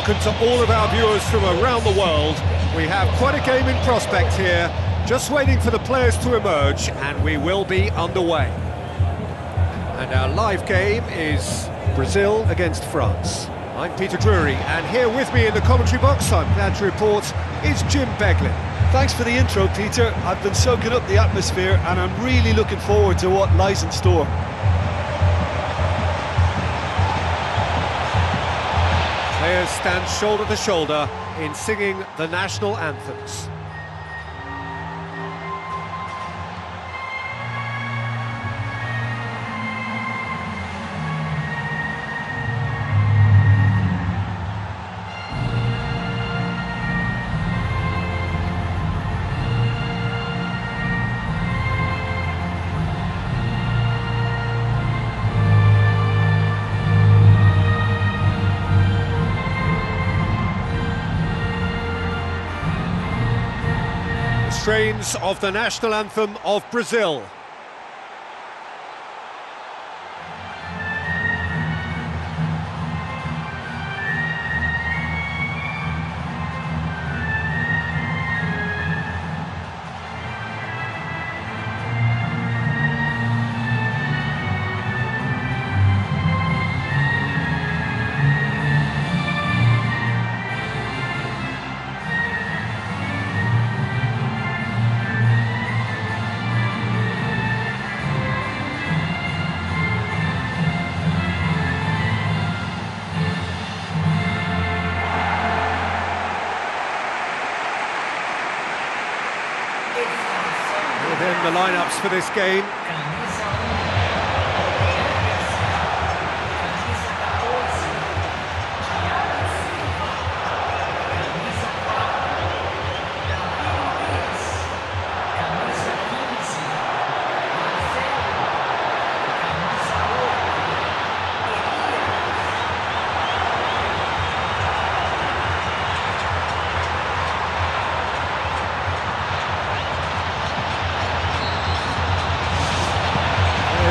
welcome to all of our viewers from around the world. We have quite a game in prospect here, just waiting for the players to emerge, and we will be underway. And our live game is Brazil against France. I'm Peter Drury, and here with me in the commentary box, I'm glad to report, is Jim Beglin. Thanks for the intro, Peter. I've been soaking up the atmosphere, and I'm really looking forward to what lies in store. Players stand shoulder to shoulder in singing the national anthems. Of the national anthem of Brazil. Lineups for this game.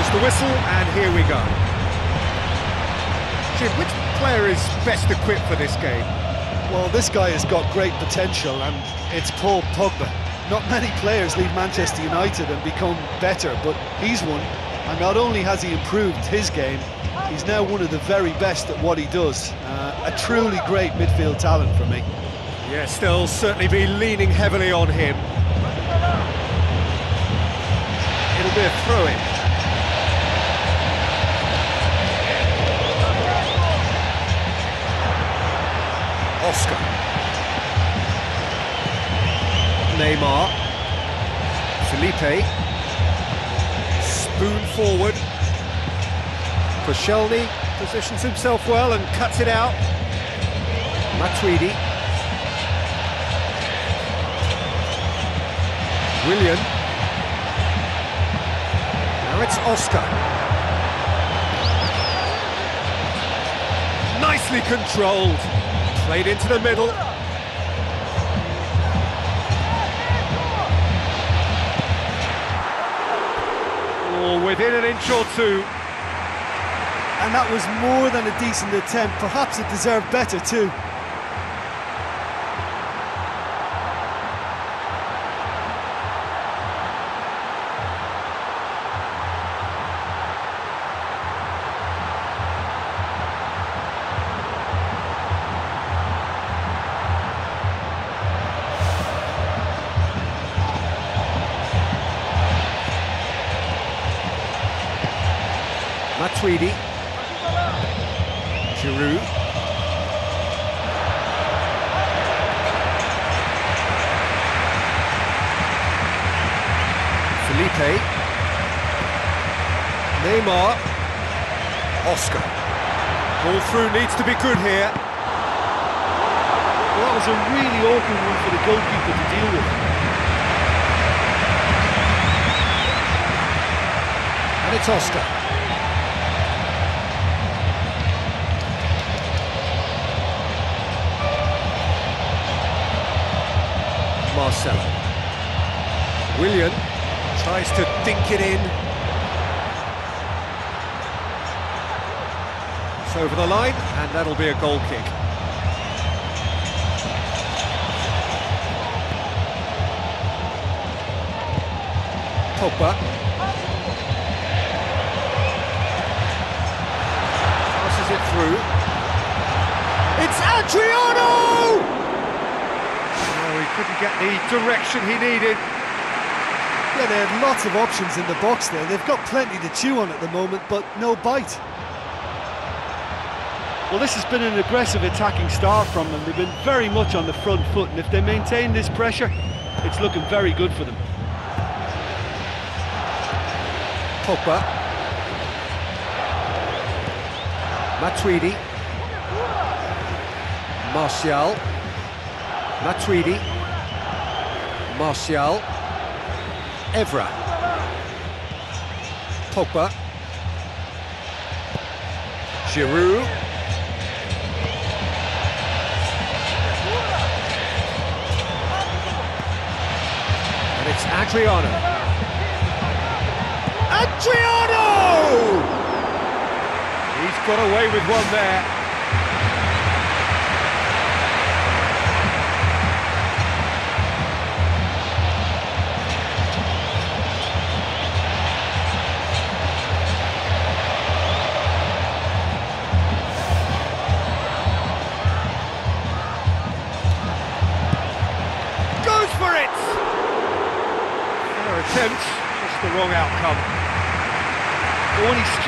The whistle, and here we go. Jim, which player is best equipped for this game? Well, this guy has got great potential, and it's Paul Pogba. Not many players leave Manchester United and become better, but he's one. And not only has he improved his game, he's now one of the very best at what he does. Uh, a truly great midfield talent for me. Yes, they'll certainly be leaning heavily on him. It'll be a throw-in. Oscar. Neymar. Felipe. Spoon forward. Koscielny positions himself well and cuts it out. Matuidi. Willian. Now it's Oscar. Nicely controlled. Played into the middle. Oh, within an inch or two. And that was more than a decent attempt. Perhaps it deserved better too. Matuidi. Giroud. Felipe. Neymar. Oscar. Ball through needs to be good here. Well, that was a really awkward one for the goalkeeper to deal with. And it's Oscar. Marcelo. Willian tries to dink it in. It's over the line, and that'll be a goal kick. Pogba get the direction he needed. Yeah, they had lots of options in the box there. They've got plenty to chew on at the moment, but no bite. Well, this has been an aggressive attacking start from them. They've been very much on the front foot, and if they maintain this pressure, it's looking very good for them. Pogba. Matuidi. Martial. Matuidi. Martial. Evra. Pogba. Giroud. And it's Adriano. Adriano! He's got away with one there.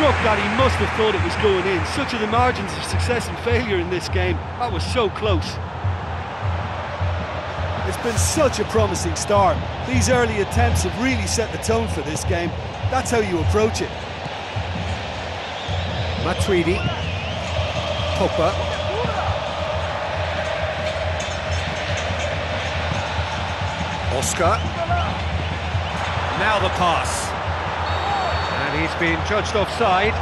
Struck that, he must have thought it was going in. Such are the margins of success and failure in this game. That was so close. It's been such a promising start. These early attempts have really set the tone for this game. That's how you approach it. Matuidi. Pogba. Oscar. Now the pass. And he's been judged offside.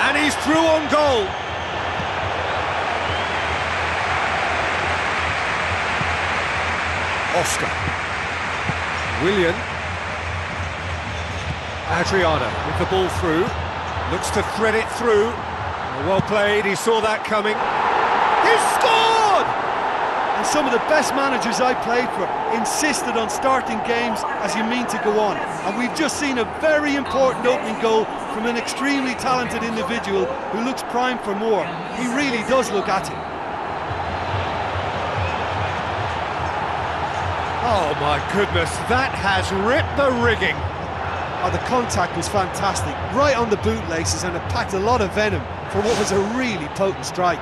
And he's through on goal. Oscar. Willian. Adriano with the ball through. Looks to thread it through. Well played, he saw that coming. He's scored! And some of the best managers I played for insisted on starting games as you mean to go on. And we've just seen a very important opening goal from an extremely talented individual who looks primed for more. He really does look at it. Oh my goodness, that has ripped the rigging. Oh, the contact was fantastic, right on the bootlaces, and it packed a lot of venom for what was a really potent strike.